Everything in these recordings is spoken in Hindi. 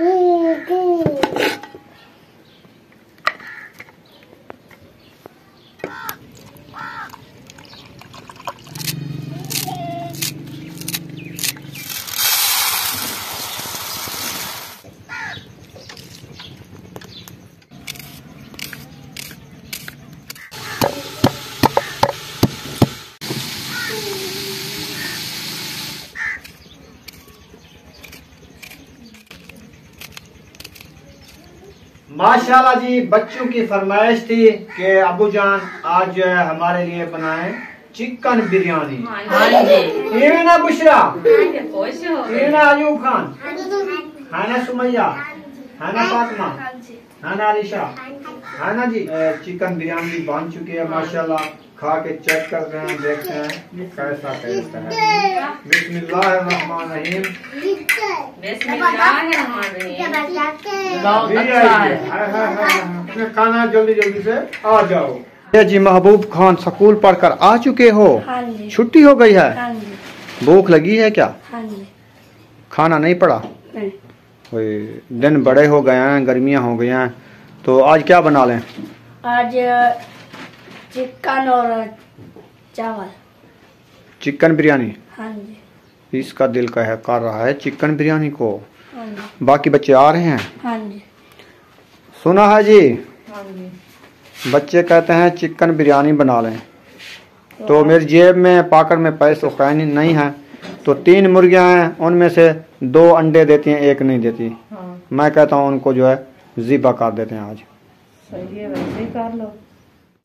Ooh. माशाल्लाह जी बच्चों की फरमाइश थी कि अबू जान आज जो है हमारे लिए बनाए चिकन बिरयानी। हाँ जी। ये ना बुशरा? हो ये ना अयूब खान? है ना सुमैया? है ना फातमा? है ना अलीशा है ना जी? चिकन बिरयानी बन चुकी है माशाल्लाह। खा के चेक कर रहे हैं देखते हैं कैसा टेस्ट है। बिस्मिल्लाहिर्रहमानिर्रहीम। बिस्मिल्लाहिर्रहमानिर्रहीम। खाना जल्दी जल्दी से आ जाओ। जी महबूब खान स्कूल पढ़कर आ चुके हो। हाँ छुट्टी हो गई है? हाँ भूख लगी है क्या? हाँ खाना नहीं पड़ा? नहीं। दिन बड़े हो गए हैं गर्मियाँ हो गई हैं। तो आज क्या बना लें? आज चिकन और चावल। चिकन बिरयानी? हाँ जी। इसका दिल का है कर रहा है चिकन बिरयानी को। हाँ जी। बाकी बच्चे आ रहे हैं? हाँ जी। सुना है जी। हाँ जी। बच्चे कहते हैं चिकन बिरयानी बना लें। तो तो मेरी जेब में पाकर में पैसे उठाए नहीं है। तो तीन मुर्गियाँ हैं उनमें से दो अंडे देती हैं एक नहीं देती। हाँ। मैं कहता हूँ उनको जो है ज़िबा कर देते हैं आज। सही है वैसे ही कर लो।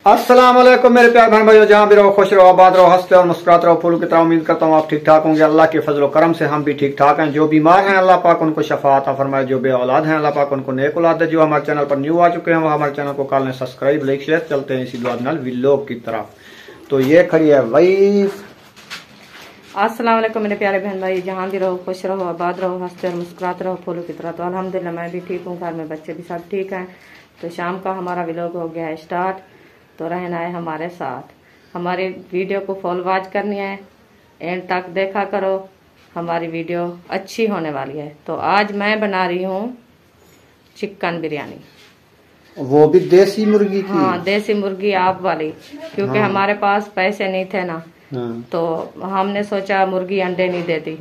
अस्सलाम वालेकुम मेरे प्यार बहन भाइयों, जहाँ भी रहो, खुश रहो, आबाद रहो, हँसते और मुस्कुराते रहो, फूलों की तरह उम्मीद करता हूँ आप ठीक ठाक होंगे। अल्लाह के फजल करम से हम भी ठीक ठाक हैं। जो बीमार हैं, अल्लाह पाक उनको शफा अता फरमाए। जो बे औलाद हैं, अल्लाह पाक उनको नेक औलाद दे। जो हमारे चैनल पर न्यू आ चुके हैं, वो हमारे चैनल को काल ने सब्सक्राइब, लाइक, शेयर चलते हैं इसी दुआ विलोक की तरफ़। तो ये खड़ी है वाइफ अस्सलाम वालेकुम मेरे प्यारे बहन भाई, जहाँ भी रहो, खुश रहो, आबाद रहो, हँसते और मुस्कुराते रहो, फूलों की तरह। तो अलहमदिल्ला मैं भी ठीक हूँ, घर में बच्चे भी सब ठीक हैं। तो शाम का हमारा विलोक हो गया है स्टार्ट। तो रहना है हमारे साथ। हमारी वीडियो को फॉलो वॉच करनी है। एंड तक देखा करो हमारी वीडियो अच्छी होने वाली है। तो आज मैं बना रही हूँ चिकन बिरयानी। वो भी देसी मुर्गी की? हाँ देसी मुर्गी आप वाली क्योंकि हाँ। हमारे पास पैसे नहीं थे ना। हाँ। तो हमने सोचा मुर्गी अंडे नहीं देती।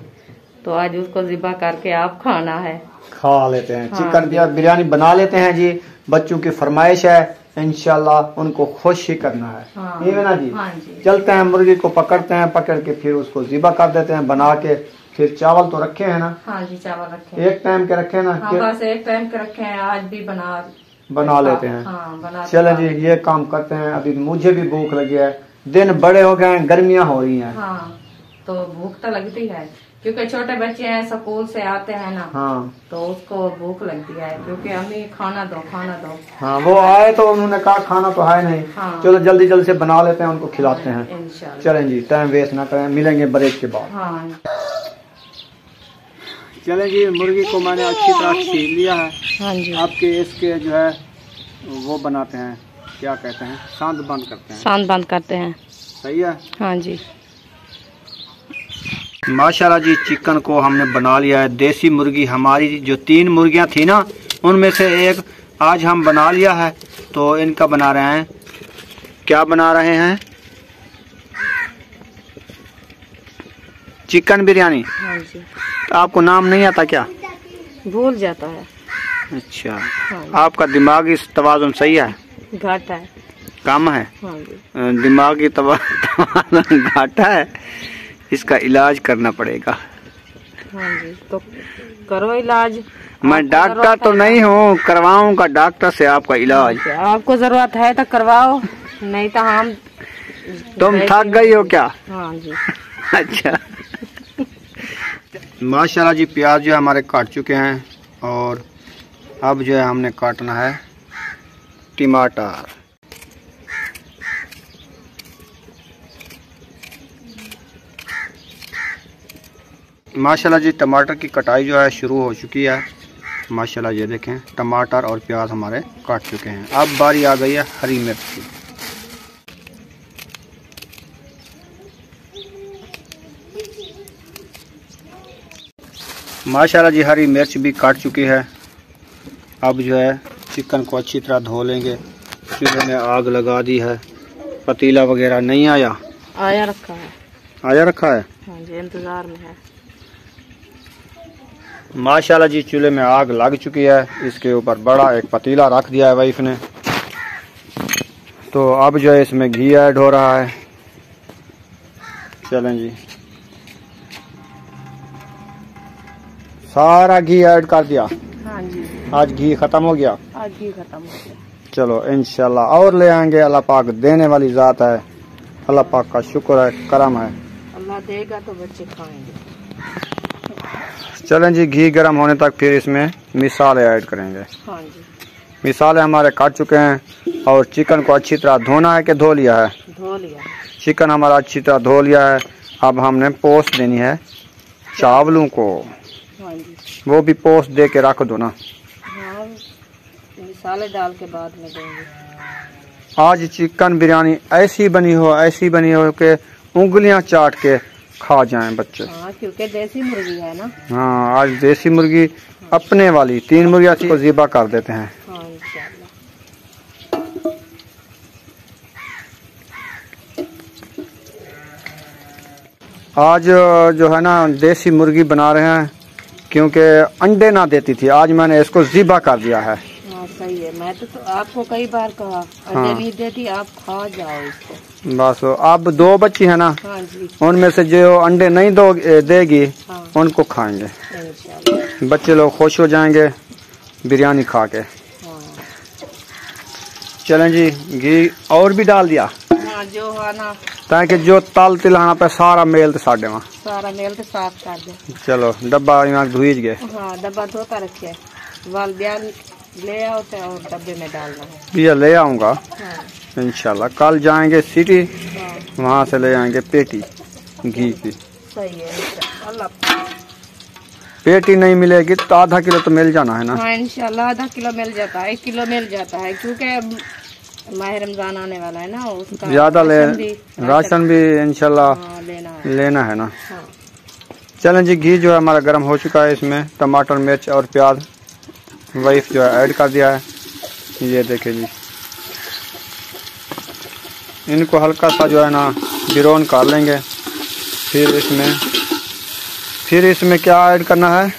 तो आज उसको जिबा करके आप खाना है। खा लेते हैं। हाँ। चिकन बिरयानी बना लेते हैं जी। बच्चों की फरमाइश है। इंशाल्लाह उनको खुश ही करना है। हाँ। ये ना जी? हाँ जी। चलते हैं मुर्गी को पकड़ते हैं पकड़ के फिर उसको जिबा कर देते हैं बना के फिर चावल तो रखे हैं ना? हाँ जी चावल रखे एक टाइम के रखे हैं ना? हाँ बस एक टाइम के रखे हैं आज भी बना बना लेते हैं। हाँ बना चले जी ये काम करते हैं। अभी मुझे भी भूख लगी है। दिन बड़े हो गए हैं गर्मियाँ हो रही हैं। हाँ तो भूख तो लगती है। क्योंकि छोटे बच्चे हैं स्कूल से आते हैं ना हाँ। तो उसको भूख लगती है। क्योंकि अम्मी खाना दो खाना दो। हाँ वो आए तो उन्होंने कहा खाना तो है नहीं। हाँ। चलो जल्दी जल्दी से बना लेते हैं उनको खिलाते हैं। इंशाल्लाह। चलें जी टाइम वेस्ट ना करें मिलेंगे ब्रेक के बाद। हाँ। चलें जी मुर्गी को मैंने अच्छी तरह छीन लिया है। हाँ जी। आपके इसके जो है वो बनाते हैं क्या कहते हैं सांद बंद करते हैं। सांत बंद करते हैं। सही है? हाँ जी। माशाल्लाह जी चिकन को हमने बना लिया है। देसी मुर्गी हमारी जो तीन मुर्गियाँ थी ना उनमें से एक आज हम बना लिया है। तो इनका बना रहे हैं। क्या बना रहे हैं? चिकन बिरयानी। हाँ जी। तो आपको नाम नहीं आता क्या? भूल जाता है। अच्छा। हाँ आपका दिमागी तवाज़ुन सही है? घाटा है। कम है? हाँ जी। दिमागी तवाज़ुन घाटा है? इसका इलाज करना पड़ेगा। हाँ जी तो करो इलाज। मैं डॉक्टर तो नहीं हूँ करवाऊँगा डॉक्टर से आपका इलाज। आपको ज़रूरत है तो करवाओ नहीं तो हम तुम थक गई हो क्या? हाँ जी। अच्छा। माशाल्लाह जी प्याज जो हमारे काट चुके हैं और अब जो है हमने काटना है टमाटर। माशाल्लाह जी टमाटर की कटाई जो है शुरू हो चुकी है। माशाल्लाह ये देखें टमाटर और प्याज हमारे काट चुके हैं। अब बारी आ गई है हरी मिर्च की। माशाल्लाह जी हरी मिर्च भी काट चुकी है। अब जो है चिकन को अच्छी तरह धो लेंगे। चूल्हे में आग लगा दी है। पतीला वगैरह नहीं आया? आया रखा है। आया रखा है? हाँ जी इंतज़ार में है। माशाल्लाह जी चूल्हे में आग लग चुकी है। इसके ऊपर बड़ा एक पतीला रख दिया है वाइफ ने। तो अब जो है इसमें घी ऐड हो रहा है। चलें जी। सारा घी ऐड कर दिया। हाँ जी। आज घी खत्म हो गया। आज ही खत्म हो गया। चलो इनशाला और ले आएँगे। अल्लाह पाक देने वाली ज़ात है। अल्लाह पाक का शुक्र है करम है। अल्लाह देगा तो बच्चे खाएँगे। चलें जी घी गर्म होने तक फिर इसमें मिसाले ऐड करेंगे। हाँ जी। मिसाले हमारे काट चुके हैं और चिकन को अच्छी तरह धोना है कि धो लिया है? धो लिया। चिकन हमारा अच्छी तरह धो लिया है। अब हमने पोस्ट देनी है चावलों को। हाँ जी। वो भी पोस्ट दे के रख दो ना। हाँ मिसाले डाल के बाद में देंगे। आज चिकन बिरयानी ऐसी बनी हो ऐसी बनी हो कि उंगलियाँ चाट के खा जाएँ बच्चे। हाँ क्योंकि देसी मुर्गी है ना। हाँ आज देसी मुर्गी अपने वाली तीन मुर्गियाँ को ज़िबा कर देते हैं। हाँ आज जो है ना देसी मुर्गी बना रहे हैं क्योंकि अंडे ना देती थी आज मैंने इसको ज़िबा कर दिया है। हाँ। मैं तो, तो आपको कई बार कहा अंडे हाँ। नहीं देती आप खा जाओ इसको बस अब दो बच्ची है ना? हाँ जी। उनमें से जो अंडे नहीं दो देगी हाँ। उनको खाएँगे। बच्चे लोग खुश हो जाएँगे बिरयानी खा के। हाँ। चलें जी घी और भी डाल दिया। हाँ जो है ना। ताकि जो तल तिलाना पे सारा मेल तो साढ़े वहाँ। सारा मेल तो साफ़ कर दे। चलो डब्बा यहाँ धुईज गए। हाँ डब्बा धोता रखे। वाल बयान ले आओ तो और डब्बे में डालना है ये ले आऊँगा। हाँ। इंशाल्लाह। कल जाएँगे सिटी हाँ। वहाँ से ले आएँगे पेटी घी की। सही है पेटी नहीं मिलेगी तो आधा किलो तो मिल जाना है ना? हाँ इंशाल्लाह आधा किलो मिल जाता है एक किलो मिल जाता है क्योंकि माह रमज़ान आने वाला है ना उसका ज़्यादा ले राशन भी इंशाल्लाह हाँ लेना है। लेना है ना? हाँ। चलें जी घी जो है हमारा गर्म हो चुका है इसमें टमाटर मिर्च और प्याज। वाइफ जो है ऐड कर दिया है। ये देखे जी। इनको हल्का सा जो है ना बिरोन कर लेंगे। फिर इसमें फिर इसमें क्या ऐड करना है?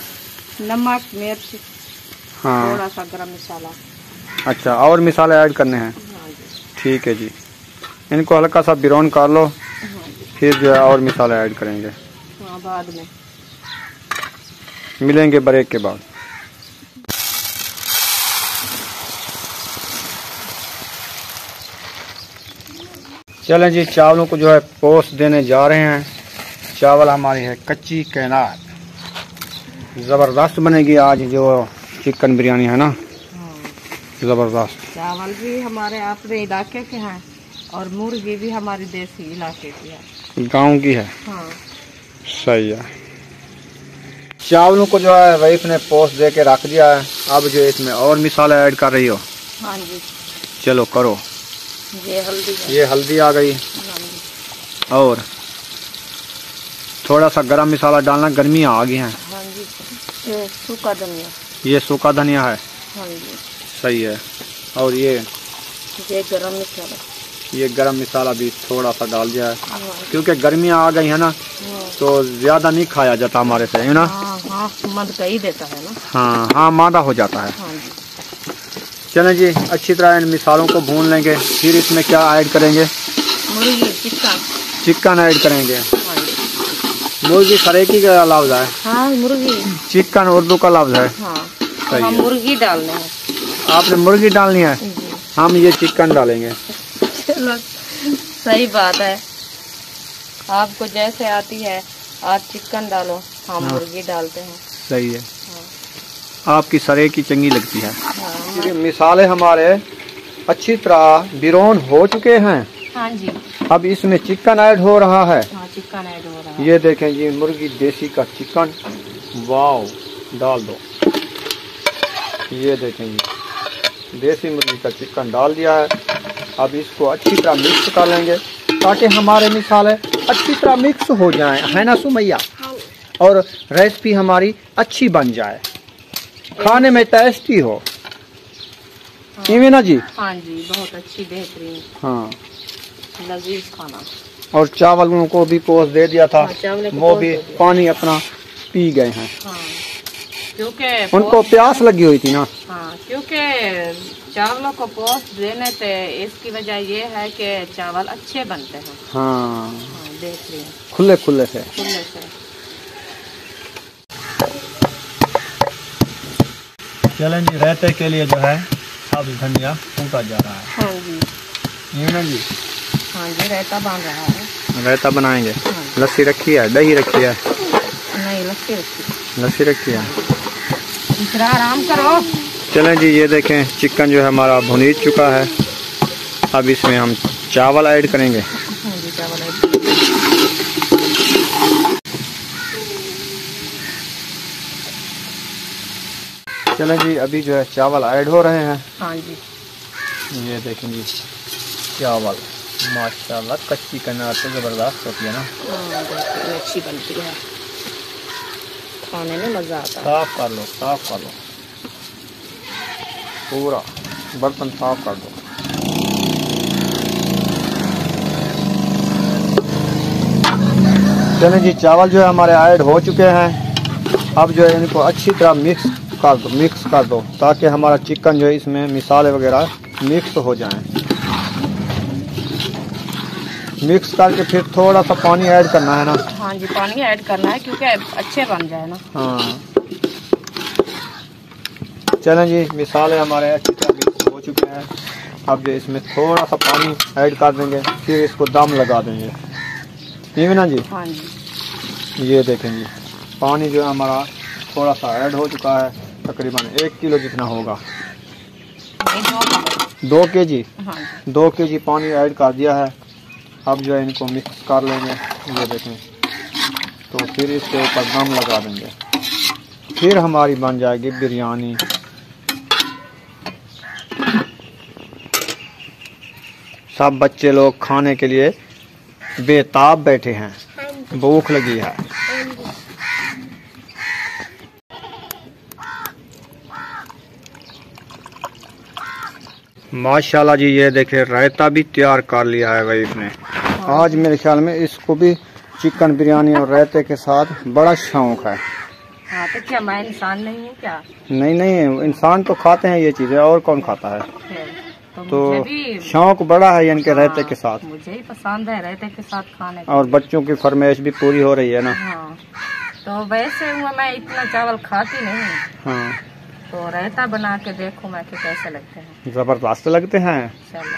नमक मिर्च हाँ। थोड़ा सा गरम मसाला। अच्छा और मिसाले ऐड करने हैं। हाँ ठीक है जी। इनको हल्का सा बिरोन कर लो। हाँ फिर जो है और मिसाले ऐड करेंगे। हाँ बाद में। मिलेंगे ब्रेक के बाद। चलें जी चावलों को जो है पोस्ट देने जा रहे हैं। चावल हमारी है कच्ची कैनार। ज़बरदस्त बनेगी आज जो चिकन बिरयानी है ना? हाँ। ज़बरदस्त। चावल भी हमारे अपने इलाके के हैं और मुर्गी भी हमारी देसी इलाके की है। गाँव की है? हाँ। सही है। चावलों को जो है वाइफ ने पोस्ट दे के रख दिया है। अब जो इसमें और मिसाले ऐड कर रही हो। हाँ जी। चलो करो। ये हल्दी है। ये हल्दी आ गई। और थोड़ा सा गरम मसाला डालना गर्मियाँ आ गई हैं। हाँ ये सूखा धनिया। ये सूखा धनिया है। हाँ सही है। और ये ये गरम मसाला। ये गरम मसाला भी थोड़ा सा डाल दिया है। हाँ क्योंकि गर्मियाँ आ गई है ना तो ज़्यादा नहीं खाया जाता हमारे से है ना? हाँ हाँ देता है ना। हाँ हाँ मादा हो जाता है। हाँ चलें जी अच्छी तरह इन मिसालों को भून लेंगे फिर इसमें क्या ऐड करेंगे? चिकन चिकन ऐड करेंगे। हाँ मुर्गी सरेकी का लफ्ज़ है। हाँ मुर्गी। चिकन उर्दू का लफ्ज़ है। हाँ सही हम मुर्गी डालने हैं आपने मुर्गी डालनी है? हम ये चिकन डालेंगे। चलो सही बात है। आपको जैसे आती है आप चिकन डालो हम हाँ। मुर्गी डालते हैं। सही है। आपकी सरे की चंगी लगती है। हाँ। मिसाले हमारे अच्छी तरह बिरोन हो चुके हैं। हाँ जी। अब इसमें चिकन ऐड हो रहा है। हाँ चिकन ऐड हो रहा है। ये देखें ये मुर्गी देसी का चिकन वाओ डाल दो। ये देखें ये देसी मुर्गी का चिकन डाल दिया है। अब इसको अच्छी तरह मिक्स कर लेंगे ताकि हमारे मिसाले अच्छी तरह मिक्स हो जाएँ। है ना सुमैया? और रेसिपी हमारी अच्छी बन जाए। खाने में टेस्टी हो। इवे ना जी? हाँ जी बहुत अच्छी बेहतरीन। हाँ। लजीज खाना। और चावलों को भी पोस दे दिया था। हाँ, वो भी पानी अपना पी गए हैं। हाँ क्योंकि उनको प्यास लगी हुई थी ना। हाँ क्योंकि चावलों को पोस्ट देने से इसकी वजह ये है कि चावल अच्छे बनते हैं। हाँ। हाँ बेहतरीन। खुले खुले से खुले से चलें जी रहते के लिए जो है अब धनिया कूटा जा रहा है। हाँ जी। ना जी? हाँ जी रायता बन रहा है। रायता बनाएँगे। हाँ लस्सी रखी है दही रखी है? नहीं लस्सी रखी। लस्सी रखी है। इतना आराम करो। चलें जी ये देखें चिकन जो है हमारा भुनी चुका है। अब इसमें हम चावल ऐड करेंगे हाँ जी चावल ऐड चलें जी अभी जो है चावल ऐड हो रहे हैं। हाँ जी। ये देखें जी चावल। माशाल्लाह कच्ची कनार तो ज़बरदस्त होती है ना। हाँ अच्छी बनती है। खाने में मज़ा आता है। साफ़ कर लो साफ़ कर लो। पूरा बर्तन साफ़ कर दो। चलें जी चावल जो है हमारे ऐड हो चुके हैं। अब जो है इनको अच्छी तरह मिक्स कर दो मिक्स कर दो ताकि हमारा चिकन जो है इसमें मिसाले वगैरह मिक्स हो जाएँ। मिक्स करके फिर थोड़ा सा पानी ऐड करना है ना? हाँ जी पानी ऐड करना है क्योंकि अच्छे बन जाए ना। हाँ। चलें जी मिसाले हमारे अच्छी तरह मिक्स हो चुके हैं। अब जो इसमें थोड़ा सा पानी ऐड कर देंगे फिर इसको दम लगा देंगे। ठीक है ना जी? हाँ जी। ये देखें जी पानी जो है हमारा थोड़ा सा ऐड हो चुका है। तकरीबन एक किलो जितना होगा। दो के जी हाँ दो के जी पानी ऐड कर दिया है। अब जो है इनको मिक्स कर लेंगे ये देखें। तो फिर इसके ऊपर दम लगा देंगे। फिर हमारी बन जाएगी बिरयानी। सब बच्चे लोग खाने के लिए बेताब बैठे हैं। भूख लगी है। माशाल्लाह जी ये देखे रायता भी तैयार कर लिया है भाई इसने। आज मेरे ख्याल में इसको भी चिकन बिरयानी और रायते के साथ बड़ा शौक है। हाँ तो क्या मैं इंसान नहीं हूँ क्या? नहीं नहीं इंसान तो खाते हैं ये चीज़ें और कौन खाता है? तो, तो शौक बड़ा है यानी कि रायते हाँ, के साथ। मुझे ही पसंद है रायते के साथ खाने का। और बच्चों की फरमाइश भी पूरी हो रही है ना। हाँ तो वैसे हुआ मैं इतना चावल खाती नहीं हाँ। तो रायता बना के देखो मैं कि कैसे लगते हैं। ज़बरदस्त लगते हैं। चलो।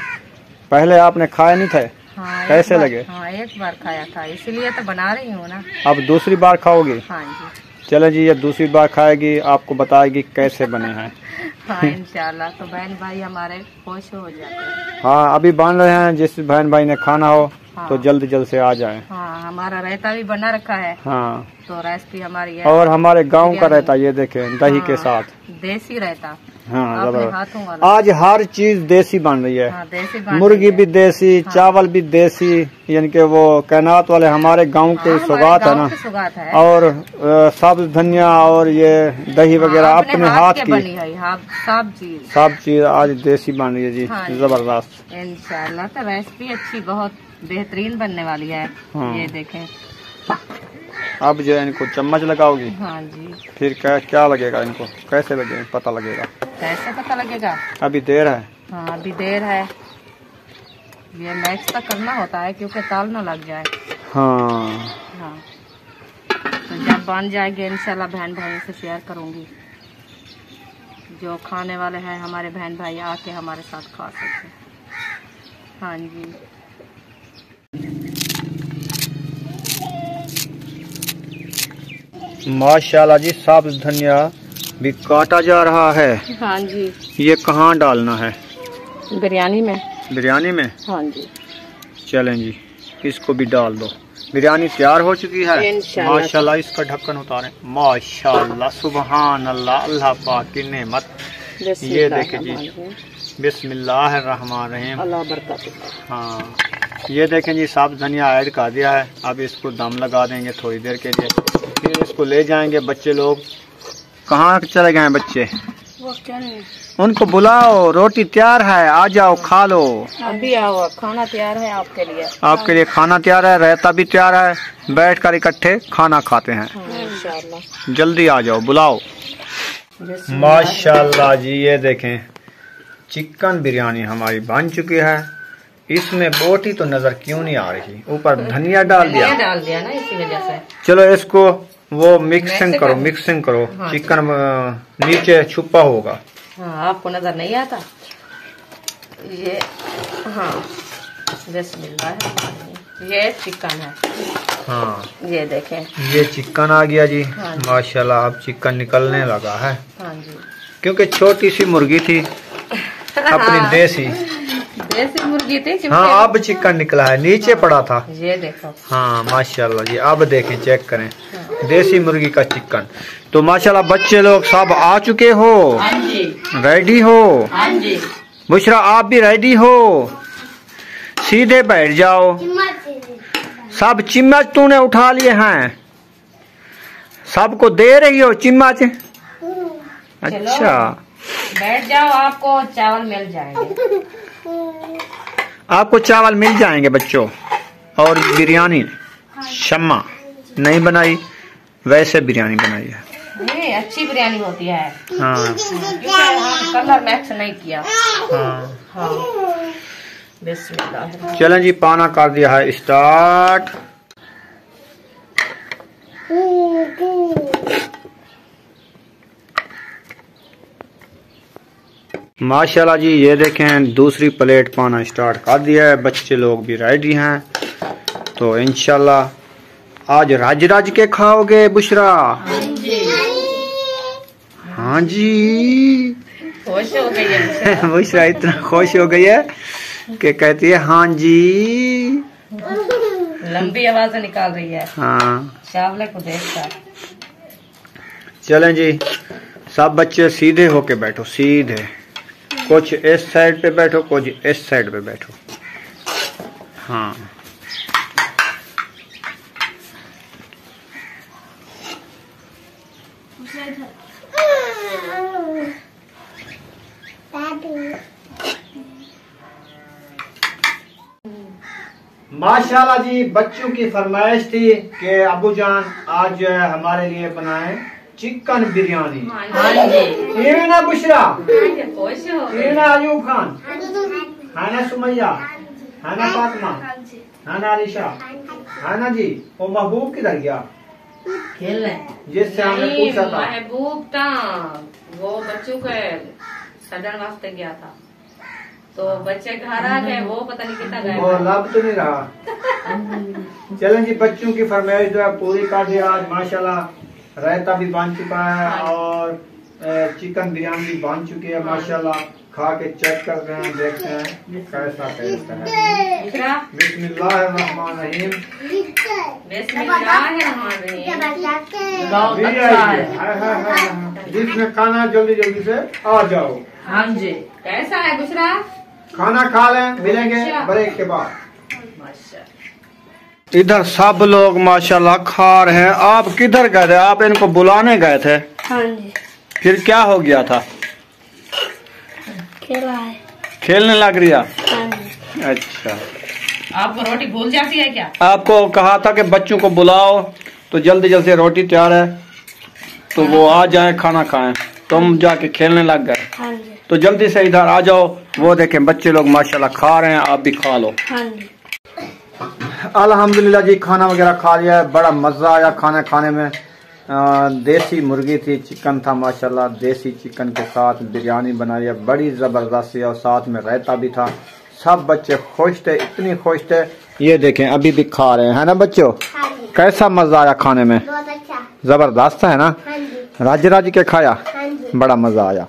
पहले आपने खाए नहीं थे? हाँ कैसे लगे? हाँ एक बार खाया था इसीलिए तो बना रही हूँ ना। अब दूसरी बार खाओगी? हाँ जी। चले जी ये दूसरी बार खाएगी आपको बताएगी कैसे बने हैं। हाँ इंशाल्लाह तो बहन भाई हमारे खुश हो जाते हैं। हाँ अभी बन रहे हैं जिस बहन भाई ने खाना हो हाँ। तो जल्द जल्द से आ जाए। हाँ हमारा रायता भी बना रखा है। हाँ। तो रेसिपी हमारी है। और हमारे गाँव का। रहता ये देखें दही हाँ, के साथ। देसी रायता। हाँ अपने हाथों वाला। आज हर चीज़ देसी बन रही है। हाँ देसी बन मुर्गी भी देसी हाँ। चावल भी देसी यानी कि वो कैनात वाले हमारे गाँव के हाँ, हमारे सौगात है ना। सौगात है। और सब्ज धनिया और ये दही वगैरह हाँ, अपने हाथ के की है सब चीज़। सब चीज़ आज देसी बन रही है जी हाँ जी। ज़बरदस्त। इंशाल्लाह तो रेसिपी अच्छी बहुत बेहतरीन बनने वाली है। हाँ। ये देखें। अब जो है इनको चम्मच लगाओगी। हाँ जी। फिर क्या क्या लगेगा इनको? कैसे लगे? पता लगेगा। कैसे पता लगेगा? अभी देर है। हाँ अभी देर है। ये मैक्स तक करना होता है क्योंकि ताल ना लग जाए। हाँ। हाँ। तो जब बन जाएगी इंशाल्लाह बहन भाई से शेयर करूँगी। जो खाने वाले हैं हमारे बहन भाई आके हमारे साथ खा सकते हैं। हाँ जी। माशाल्लाह जी सब्ज धनिया भी काटा जा रहा है। हाँ जी। ये कहाँ डालना है? बिरयानी में। बिरयानी में? हाँ जी। चलें जी इसको भी डाल दो। बिरयानी तैयार हो चुकी है। माशाल्लाह इसका ढक्कन उतारे। माशाल्लाह सुबहान अल्लाह अल्लाह पाक की नेमत। ये देखे जी बिस्मिल्लाह रहमान रहीम। अल्लाह बरकत हाँ ये देखें जी साफ़ धनिया ऐड कर दिया है। अब इसको दम लगा देंगे थोड़ी देर के लिए। इसको ले जाएँगे बच्चे लोग। कहाँ चले गए बच्चे? उनको बुलाओ रोटी तैयार है आ जाओ खा लो। अभी आओ खाना तैयार है आपके लिए। आपके लिए खाना तैयार है रहता भी तैयार है बैठ कर इकट्ठे खाना खाते हैं। जल्दी आ जाओ बुलाओ। माशाल्लाह जी ये देखें चिकन बिरयानी हमारी बन चुकी है। इसमें बोटी तो नज़र क्यों नहीं आ रही? ऊपर धनिया डाल दिया। डाल दिया ना इसी वजह से। चलो इसको वो मिक्सिंग करो मिक्सिंग करो। हाँ। चिकन नीचे छुपा होगा। हाँ आपको नज़र नहीं आता? ये हाँ ये चिकन है। हाँ। ये देखें। ये चिकन आ गया जी। हाँ माशाल्लाह अब चिकन निकलने लगा है। हाँ जी। क्योंकि छोटी सी मुर्गी थी अपनी देसी। देसी मुर्गी थी हाँ अब चिकन निकला है नीचे हाँ। पड़ा था। ये देखो। हाँ माशाल्लाह जी अब देखें चेक करें। देसी मुर्गी का चिकन तो माशाल्लाह बच्चे लोग सब आ चुके हो। हाँ रेडी हो? हाँ जी। बुशरा आप भी रेडी हो? सीधे बैठ जाओ। सब चिम्मच तूने उठा लिए हैं। सबको दे रही हो चिम्मच अच्छा। बैठ जाओ आपको चावल मिल जाएँगे। आपको चावल मिल जाएँगे बच्चों। और बिरयानी शम्मा। नहीं बनाई? वैसे बिरयानी बनाई है। ये अच्छी बिरयानी होती है। हाँ। कलर मैक्स नहीं किया। हाँ। हाँ। चलें जी पाना कर दिया है स्टार्ट माशाल्लाह जी ये देखें दूसरी प्लेट पाना स्टार्ट कर दिया है। बच्चे लोग भी रेडी हैं। तो इंशाल्लाह आज राज राज के खाओगे बुशरा। हाँ जी खुश हो गई है बुशरा। इतना खुश हो गई है कि कहती है हाँ जी लंबी आवाज़ निकाल रही है। हाँ। चावले को देखकर चलें जी सब बच्चे सीधे होके बैठो सीधे। कुछ इस साइड पे बैठो कुछ इस साइड पे बैठो। हाँ। माशाल्लाह जी बच्चों की फरमाइश थी कि अबू जान आज हमारे लिए बनाए चिकन बिरयानी। हाँ ये ना बुशरा? ये ना अयूब खान? है ना सुमैया? है ना फातिमा? है ना अलीशा है ना जी? वो महबूब किधर गया? खेलने जिससे हमने पूछा था। महबूब था वो बच्चों के सडन वास्ते गया था। तो बच्चे घर आ गए वो पता नहीं कितना गए वो लब तो नहीं रहा। चलें जी बच्चों की फरमाइश जो है पूरी कर दिया आज माशाल्लाह। रायता भी बन चुका है और चिकन बिरयानी भी बन चुकी है। माशाल्लाह। खा के चेक कर रहे हैं देखते हैं कैसा टेस्ट है। बिस्मिल्लाहिर्रहमानिर्रहीम। जिसमें खाना जल्दी जल्दी से आ जाओ। हाँ जी। कैसा है दूसरा खाना खा लें मिलेंगे अच्छा। ब्रेक के बाद। इधर सब लोग माशाल्लाह खा रहे हैं। आप किधर गए थे? आप इनको बुलाने गए थे? हाँ जी। फिर क्या हो गया था? खेला है। खेलने लग रिया? हाँ अच्छा। आपको रोटी भूल जाती है क्या? आपको कहा था कि बच्चों को बुलाओ तो जल्दी जल्दी रोटी तैयार है तो वो आ जाए खाना खाएँ। तुम जाके खेलने लग गए। हाँ तो जल्दी से इधर आ जाओ वो देखें बच्चे लोग माशाल्लाह खा रहे हैं आप भी खा लो। हाँ जी। अल्हम्दुलिल्लाह जी खाना वगैरह खा लिया है बड़ा मज़ा आया खाना खाने में। देसी मुर्गी थी चिकन था माशाल्लाह। देसी चिकन के साथ बिरयानी बनाई है बड़ी ज़बरदस्त और साथ में रायता भी था। सब बच्चे खुश थे इतनी खुश थे। ये देखें अभी भी खा रहे हैं है ना बच्चों? हाँ कैसा मज़ा आया खाने में? अच्छा। ज़बरदस्त है ना? हाँ जी। राज्य राज्य के खाया? हाँ बड़ा मज़ा आया।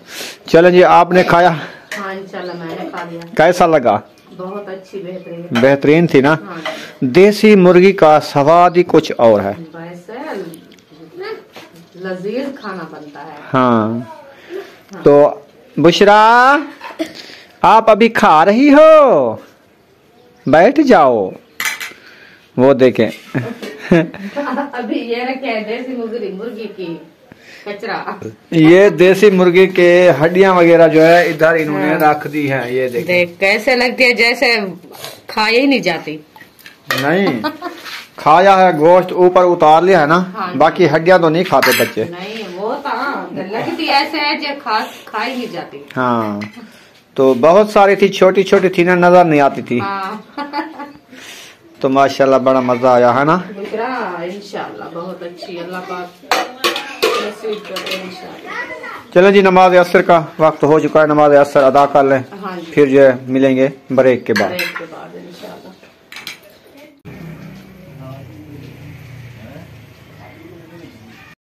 चलें जी आपने खाया? हाँ मैंने खा लिया। कैसा लगा? बहुत अच्छी बेहतरीन। बेहतरीन थी ना? हाँ देसी मुर्गी का स्वाद ही कुछ और है। लजीज खाना बनता है। हाँ। हाँ। तो बुशरा आप अभी खा रही हो? बैठ जाओ। वो देखें। अभी ये रखे है देसी मुर्गी मुर्गी की कचरा। ये देसी मुर्गी के हड्डियाँ वगैरह जो है इधर इन्होंने रख दी हैं ये देखिए देख कैसे लगती है जैसे खाई ही नहीं जाती। नहीं। खाया है गोश्त ऊपर उतार लिया है ना हाँ बाकी हड्डियाँ तो नहीं खाते बच्चे। नहीं वो तो लगती ऐसे है जो खा खाई नहीं जाती। हाँ तो बहुत सारी थी छोटी छोटी थी ना नज़र नहीं आती थी। हाँ। तो माशाल्लाह बड़ा मज़ा आया है ना? बहुत अच्छी चलो जी नमाज़ असर का वक्त हो चुका है नमाज़ असर अदा कर लें। हाँ फिर जो है मिलेंगे ब्रेक के बाद।